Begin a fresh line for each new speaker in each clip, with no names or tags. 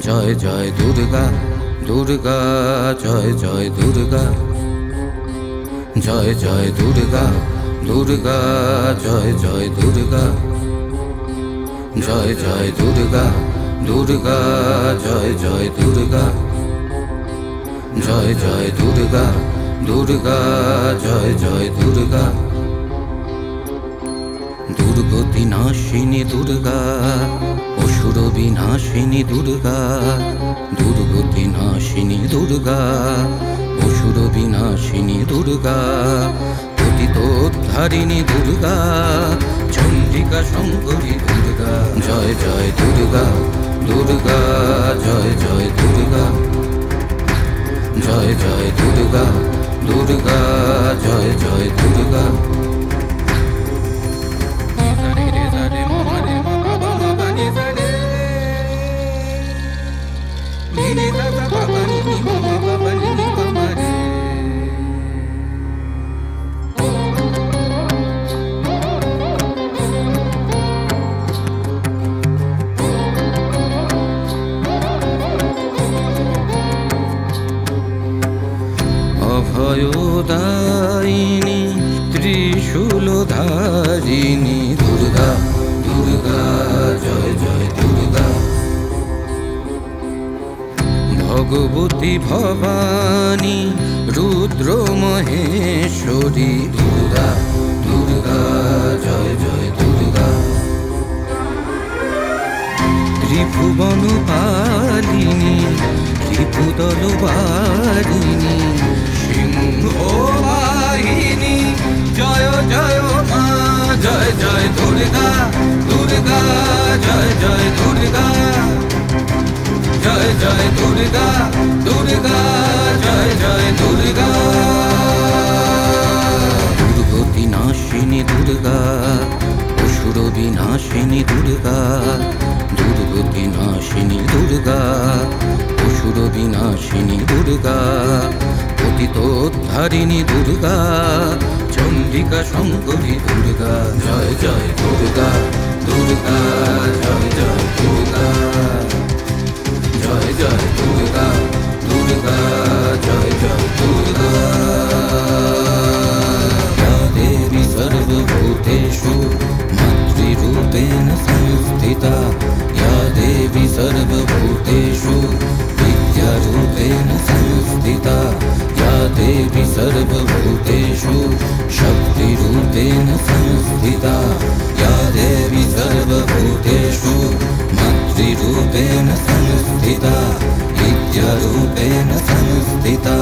জয় জয় দুর্গা দুর্গা, জয় জয় দুর্গা। জয় জয় দুর্গা দুর্গা, জয় জয় দুর্গা। জয় জয় দুর্গা দুর্গা, জয় জয় দুর্গা। জয় জয় দুর্গা দুর্গা, জয় জয় দুর্গা। দুর্গতি নাশিনী দুর্গা। অসুর বিনাশিনী দুর্গা দুর্গতি নাশিনী দুর্গা অসুর বিনাশিনী দুর্গা পতিতোদ্ধারিণী দুর্গা, চন্দ্রিকা শঙ্করী দুর্গা। জয় জয় দুর্গা দুর্গা, জয় জয় দুর্গা। জয় জয় দুর্গা দুর্গা, জয় জয় দুর্গা। অভয়দায়িনী ত্রিশূলধারিণী, দুর্গা দুর্গা, জয় জয়, দুর্গা। ভগবতী ভবানী, রুদ্র মহেশ্বরী, দুর্গা দুর্গা, জয় জয়, দুর্গা। ত্রিভুবন পালিনী ত্রিপুদল বারিণী জয় জয় মা, জয় দুর্গা জয় জয় দুর্গা, জয় জয় দুর্গা দুর্গা, জয় জয় দুর্গা। দুর্গতি নাশিনী দুর্গা অসুর বিনাশিনী দুর্গা পতিতোদ্ধারিণী দুর্গা চন্দ্রিকা শঙ্করী দুর্গা জয় জয় দুর্গা দুর্গা জয় জয় দুর্গা জয় জয় দুর্গা দুর্গা জয় জয় দুর্গা या देवी सर्वभूतेषु मातृरूपेण संस्थिता या देवी सर्वभूतेषु विद्यारूपेण संस्थिता या देवी सर्वभूतेषु शक्तिरूपेण संस्थिता। या देवी सर्वभूतेषु मातृरूपेण संस्थिता शक्तिरूपेण संस्थिता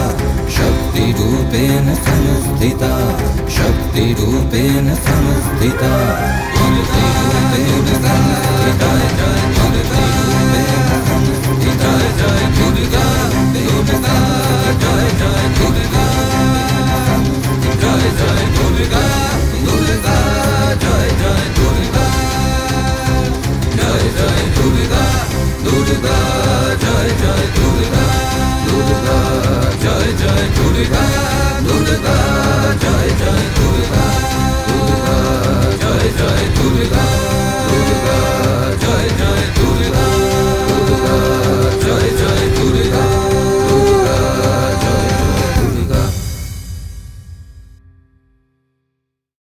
शक्तिरूपेण संस्थिता शक्तिरूपेण संस्थिता